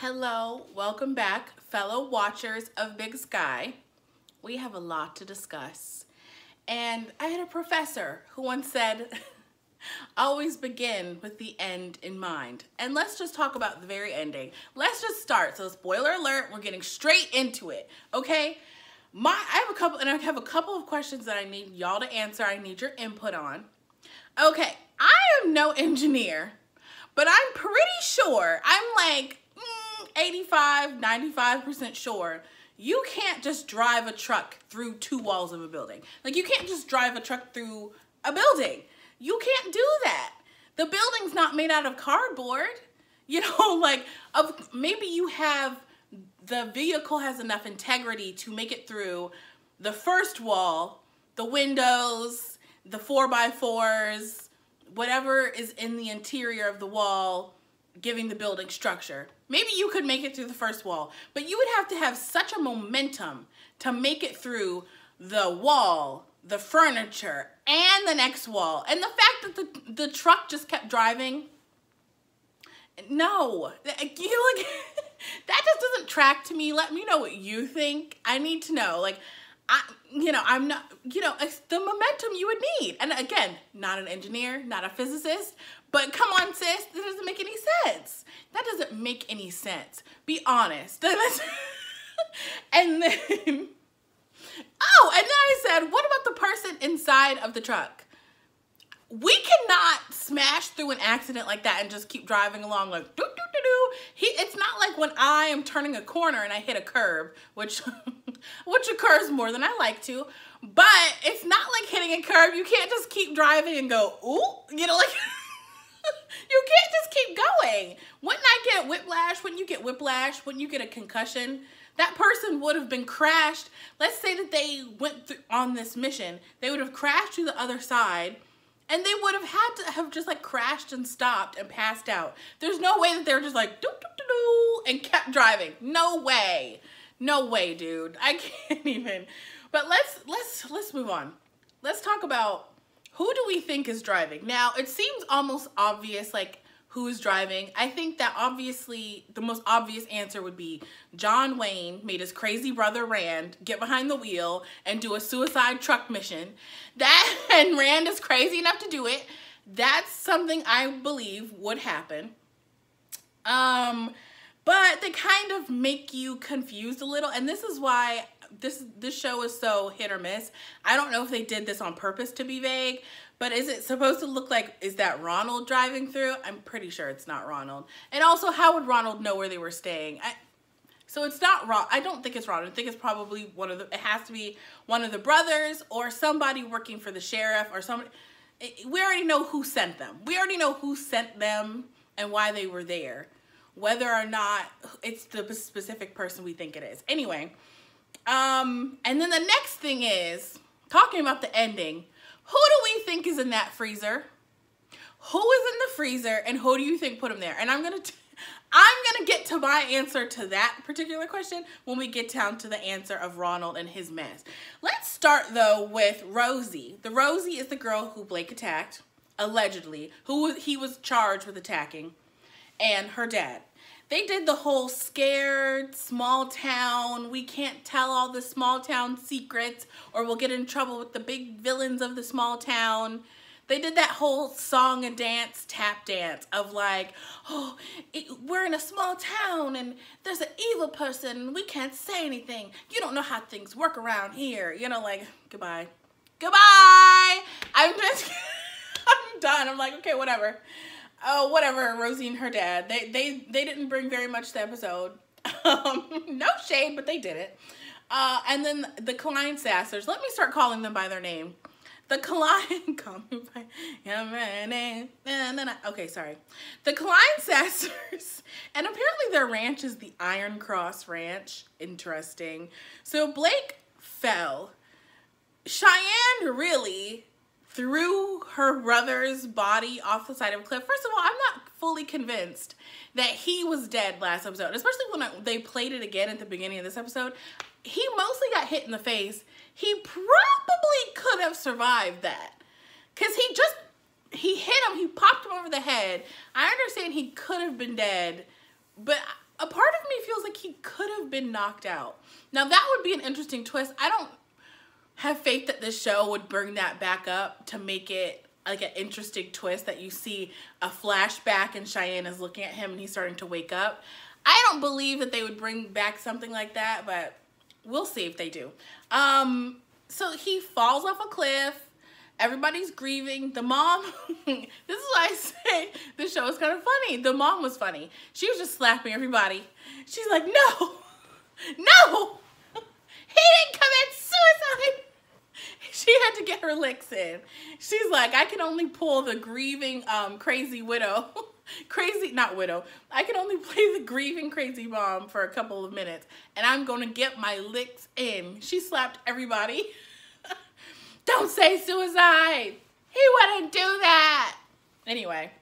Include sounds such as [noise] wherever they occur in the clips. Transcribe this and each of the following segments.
Hello, welcome back, fellow watchers of Big Sky. We have a lot to discuss. And I had a professor who once said, [laughs] always begin with the end in mind. And let's just talk about the very ending. Let's just start. So spoiler alert, we're getting straight into it, okay? My, I have a couple, and I have a couple of questions that I need y'all to answer. I need your input on. Okay, I am no [laughs] engineer, but I'm pretty sure, I'm like 85, 95% sure you can't just drive a truck through two walls of a building. Like you can't just drive a truck through a building. You can't do that. The building's not made out of cardboard. [laughs] You know, like of maybe you have the vehicle has enough integrity to make it through the first wall, the windows, the four by fours, whatever is in the interior of the wall, giving the building structure. Maybe you could make it through the first wall, but you would have to have such a momentum to make it through the wall, the furniture, and the next wall. And the fact that the, the truck just kept driving, no, [laughs] you like [laughs] that just doesn't track to me. Let me know what you think. I need to know. Like, I, you know, I'm not, you know, the momentum you would need. And again, not an engineer, not a physicist, but come on, sis, that doesn't make any sense. That doesn't make any sense. Be honest. [laughs] and then, oh, and then I said, what about the person inside of the truck? We cannot smash through an accident like that and just keep driving along like doo doo doo doo. He, it's not like when I am turning a corner and I hit a curb, which [laughs] which occurs more than I like to. But it's not like hitting a curb. You can't just keep driving and go ooh, you know, like. [laughs] you can't just keep going. Wouldn't I get whiplash? Wouldn't you get whiplash? Wouldn't you get a concussion? That person would have been crashed. Let's say that they went on this mission. They would have crashed to the other side and they would have had to have just like crashed and stopped and passed out. There's no way that they're just like doo doo doo doo and kept driving. No way. No way, dude. I [laughs] can't even. But let's let's let's move on. Let's talk about who do we think is driving? Now, it seems almost obvious like who's driving. I think that obviously the most obvious answer would be John Wayne made his crazy brother Rand get behind the wheel and do a suicide truck mission. That [laughs] and Rand is crazy enough to do it. That's something I believe would happen. Um, but they kind of make you confused a little, and this is why this this show is so hit or miss. I don't know if they did this on purpose to be vague, but is it supposed to look like, is that Ronald driving through? I'm pretty sure it's not Ronald. And also, how would Ronald know where they were staying? I, so it's not Ron. I don't think it's Ronald. I think it's probably one of the, it has to be one of the brothers or somebody working for the sheriff or somebody. We already know who sent them. We already know who sent them and why they were there. Whether or not it's the specific person we think it is. Anyway, um, and then the next thing is talking about the ending. Who do we think is in that freezer? Who is in the freezer and who do you think put him there? And I'm going to I'm going to get to my answer to that particular question when we get down to the answer of Ronald and his mess. Let's start though with Rosie. The Rosie is the girl who Blake attacked, allegedly, who he was charged with attacking, and her dad. They did the whole scared, small town, we can't tell all the small town secrets or we'll get in trouble with the big villains of the small town. They did that whole song and dance, tap dance of like, oh, it, we're in a small town and there's an evil person and we can't say anything. You don't know how things work around here. You know, like, goodbye. Goodbye! I'm just, [laughs] I'm done. I'm like, okay, whatever oh, whatever, Rosie and her dad. They they they didn't bring very much to the episode. [laughs] Um, no shade, but they did it. Uh, and then the Kleinsassers. Let me start calling them by their name. The Klein, [laughs] call me by your name. Okay, sorry. The Kleinsassers, [laughs] and apparently their ranch is the Iron Cross Ranch. Interesting. So Blake fell. Cheyenne really threw her brother's body off the side of a cliff. First of all, I'm not fully convinced that he was dead last episode, especially when I, they played it again at the beginning of this episode. He mostly got hit in the face. He probably could have survived that because he just, he hit him, he popped him over the head. I understand he could have been dead, but a part of me feels like he could have been knocked out. Now that would be an interesting twist. I don't have faith that this show would bring that back up to make it like an interesting twist that you see a flashback and Cheyenne is looking at him and he's starting to wake up. I don't believe that they would bring back something like that, but we'll see if they do. Um, so he falls off a cliff. Everybody's grieving. The mom, [laughs] this is why I say the show is kind of funny. The mom was funny. She was just slapping everybody. She's like, no, no, he didn't commit suicide. She had to get her licks in. She's like, I can only pull the grieving, um, crazy widow. [laughs] crazy, not widow. I can only [laughs] play the grieving crazy mom for a couple of minutes. And I'm going to get my licks in. She slapped everybody. [laughs] Don't say suicide. He wouldn't do that. Anyway,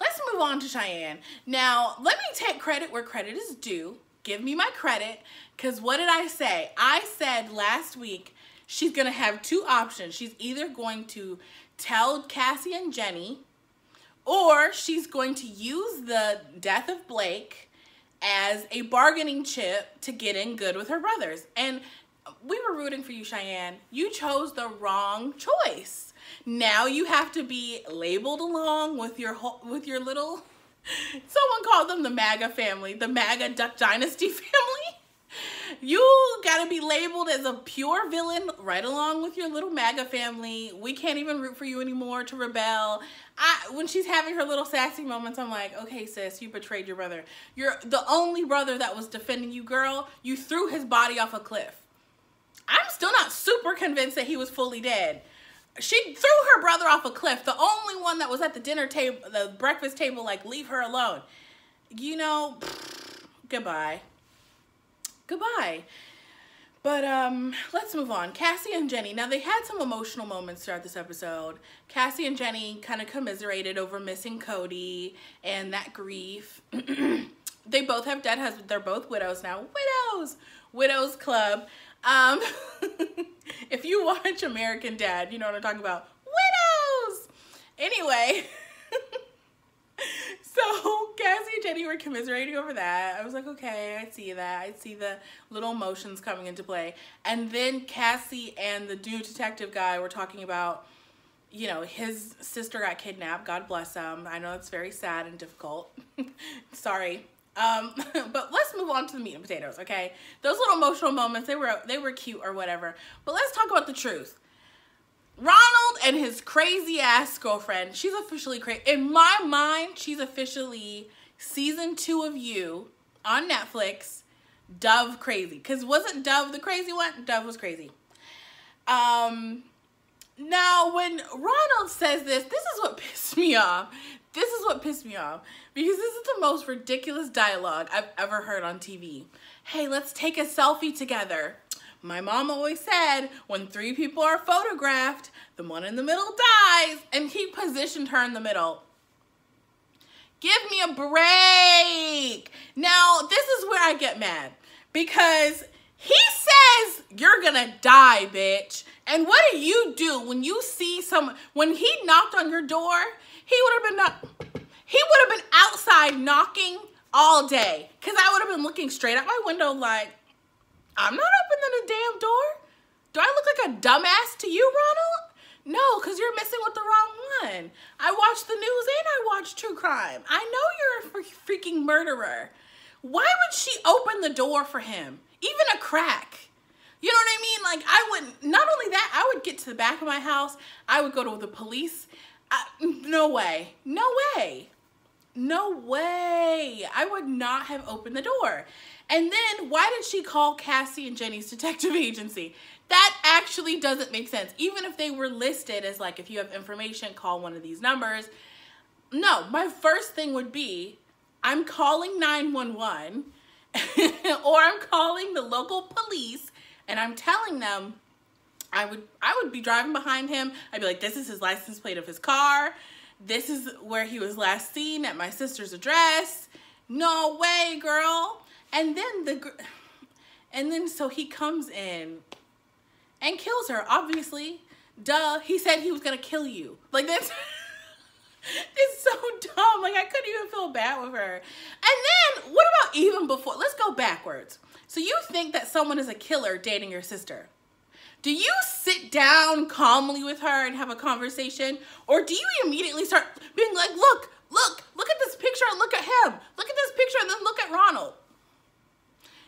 let's move on to Cheyenne. Now, let me take credit where credit is due. Give me my credit. Because what did I say? I said last week she's going to have two options. She's either going to tell Cassie and Jenny, or she's going to use the death of Blake as a bargaining chip to get in good with her brothers. And we were rooting for you, Cheyenne. You chose the wrong choice. Now you have to be labeled along with your with your little. [laughs] Someone called them the MAGA family, the MAGA Duck Dynasty [laughs] family. You gotta be labeled as a pure villain right along with your little MAGA family. We can't even root for you anymore to rebel. I, when she's having her little sassy moments, I'm like, okay, sis, you betrayed your brother. You're the only brother that was defending you, girl. You threw his body off a cliff. I'm still not super convinced that he was fully dead. She threw her brother off a cliff. The only one that was at the dinner table, the breakfast table, like, leave her alone. You know, goodbye. Goodbye. But um, let's move on. Cassie and Jenny. Now, they had some emotional moments throughout this episode. Cassie and Jenny kind of commiserated over missing Cody and that grief. [clears throat] they both have dead husbands. They're both widows now. Widows! Widows Club. Um, [laughs] if you watch American Dad, you know what I'm talking about. Widows! Anyway, [laughs] so [laughs] Cassie and Jenny were commiserating over that. I was like, okay, I see that. I see the little emotions coming into play. And then Cassie and the dude detective guy were talking about, you know, his sister got kidnapped. God bless him. I know it's very sad and difficult. [laughs] Sorry, um, [laughs] but let's move on to the meat and potatoes, okay? Those little emotional moments, they were they were cute or whatever. But let's talk about the truth. Ronald and his crazy ass girlfriend, she's officially crazy. In my mind, she's officially season two of You on Netflix, Dove crazy. Because wasn't Dove the crazy one? Dove was crazy. Um, now, when Ronald says this, this is what [laughs] pissed me off. This is what pissed me off because this is the most ridiculous dialogue I've ever heard on TV. Hey, let's take a selfie together. My mom always said when three people are photographed, the one in the middle dies, and he positioned her in the middle. Give me a break. Now, this is where I get mad because he says you're gonna die, bitch. And what do you do when you see someone, when he knocked on your door, he would have been not, he would have been outside knocking all day. Cause I would have been looking straight out my window like, I'm not opening the damn door. Do I look like a dumbass to you, Ronald? No, because you're messing with the wrong one. I watch the news and I watch true crime. I know you're a freaking murderer. Why would she open the door for him? Even a crack. You know what I mean? Like, I would, not only that, I would get to the back of my house. I would go to the police. I, no way. No way. No way. I would not have opened the door. And then why did she call Cassie and Jenny's detective [laughs] agency? That actually doesn't make sense. Even if they were listed as like, if you have information, call one of these numbers. No, my first thing would be, I'm calling 911 [laughs] or I'm calling the local police and I'm telling them I would I would be driving behind him. I'd be like, this is his license plate of his car. This is where he was last seen at my sister's address. No way, girl. And then the and then so he comes in and kills her, obviously. Duh, he said he was gonna kill you. Like that's [laughs] it's so dumb. Like I couldn't even feel bad with her. And then what about even before? Let's go backwards. So you think that someone is a killer dating your sister? Do you sit down calmly with her and have a conversation? Or do you immediately start being like, look, look, picture and look at him. Look at this picture and then look at Ronald.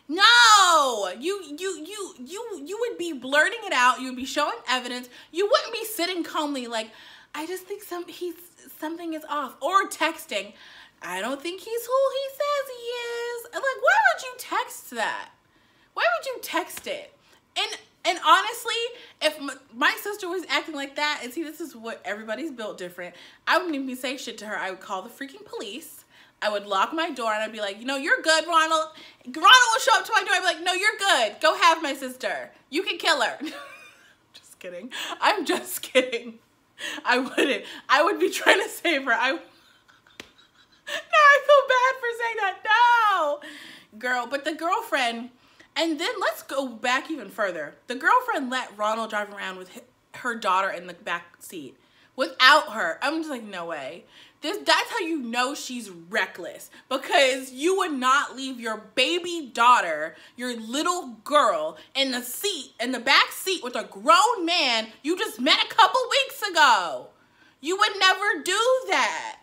No, you you you you you would be blurting it out. You would be showing evidence. You wouldn't be sitting calmly like, I just think some he's something is off or texting. I don't think he's who he says he is. like, why would you text that? Why would you text it? And and honestly, if my sister was acting like that, and see, this is what everybody's built different. I wouldn't even say shit to her. I would call the freaking police. I would lock my door and I'd be like, you know, you're good, Ronald. Ronald will show up to my door. I'd be like, no, you're good. Go have my sister. You can kill her. [laughs] just kidding. I'm just kidding. I wouldn't. I would be trying to save her. I. [laughs] No, I feel bad for saying that. No, girl. But the girlfriend, and then let's go back even further. The girlfriend let Ronald drive around with her daughter in the back seat without her. I'm just like, no way. This that's how you know she's reckless because you would not leave your baby daughter, your little girl in the seat in the back seat with a grown man you just met a couple weeks ago. You would never do that.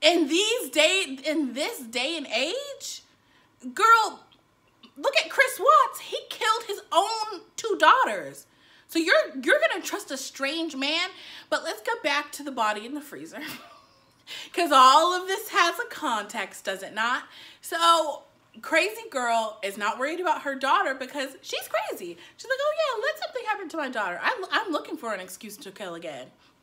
In these day in this day and age, girl, look at Chris Watts. He killed his own two daughters. So you're you're gonna trust a strange man, but let's go back to the body in the freezer. [laughs] [laughs] Because all of this has a context, does it not? So crazy girl is not worried about her daughter because she's crazy. She's like, oh yeah, let something happen to my daughter. I'm, I'm looking for an excuse to kill again. [laughs]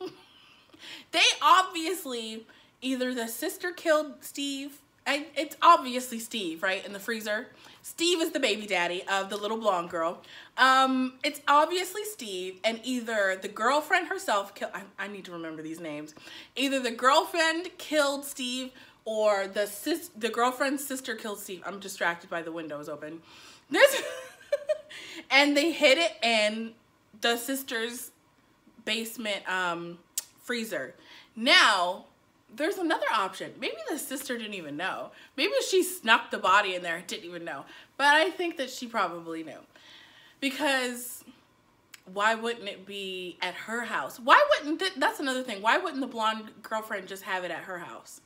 they obviously, either the sister killed Steve, I, it's obviously Steve, right, in the freezer. Steve is the baby daddy of the little blonde girl. Um, it's obviously Steve, and either the girlfriend herself killed. I, I need to remember these names. Either the girlfriend killed Steve, or the sis, the girlfriend's sister killed Steve. I'm distracted by the windows open. This, [laughs] and they hid it in the sister's basement um, freezer. Now there's another option. Maybe the sister didn't even know. Maybe she snuck the body in there didn't even know. But I think that she probably knew. Because why wouldn't it be at her house? Why wouldn't, th that's another thing. Why wouldn't the blonde girlfriend just have it at her house?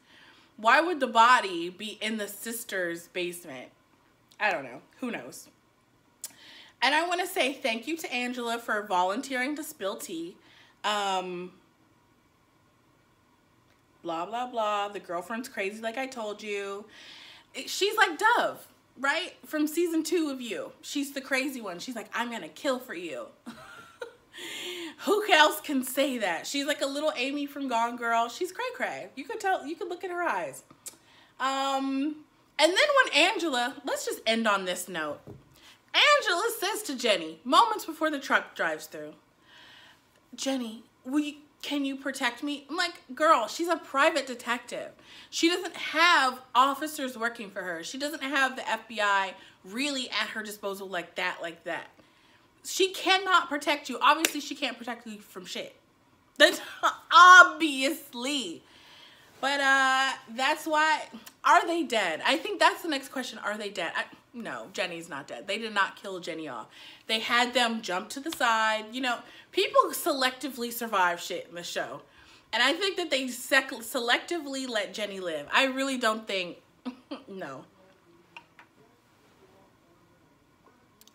Why would the body be in the sister's basement? I don't know. Who knows? And I want to say thank you to Angela for volunteering to spill tea. Um, blah, blah, blah. The girlfriend's crazy like I told you. She's like Dove, right? From season two of You. She's the crazy one. She's like, I'm going to kill for you. [laughs] Who else can say that? She's like a little Amy from Gone Girl. She's cray cray. You could tell, you could look at her eyes. Um, and then when Angela, let's just end on this note. Angela says to Jenny, moments before the truck drives through, Jenny, will you, can you protect me? I'm like, girl, she's a private detective. She doesn't have officers working for her. She doesn't have the FBI really at her disposal like that, like that. She cannot protect you. Obviously, she can't protect you from shit. That's [laughs] obviously. But uh, that's why, are they dead? I think that's the next question. Are they dead? I, no, Jenny's not dead. They did not kill Jenny off. They had them jump to the side. You know, people selectively survive shit in the show. And I think that they selectively let Jenny live. I really don't think, [laughs] no.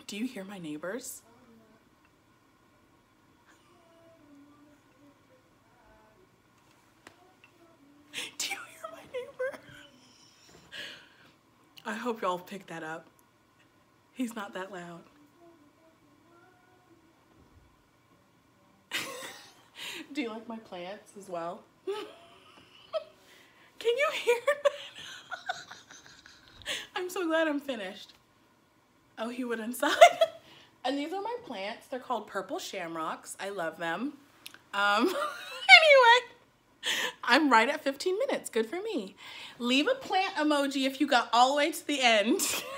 Do you hear my neighbors? [laughs] Do you hear my neighbor? I hope y'all picked that up. He's not that loud. [laughs] Do you like my plants as well? [laughs] Can you hear that? [laughs] I'm so glad I'm finished. Oh, he went inside. and these are my plants. They're called purple shamrocks. I love them. Um, anyway, I'm right at 15 minutes. Good for me. Leave a plant emoji if you got all the way to the end. [laughs]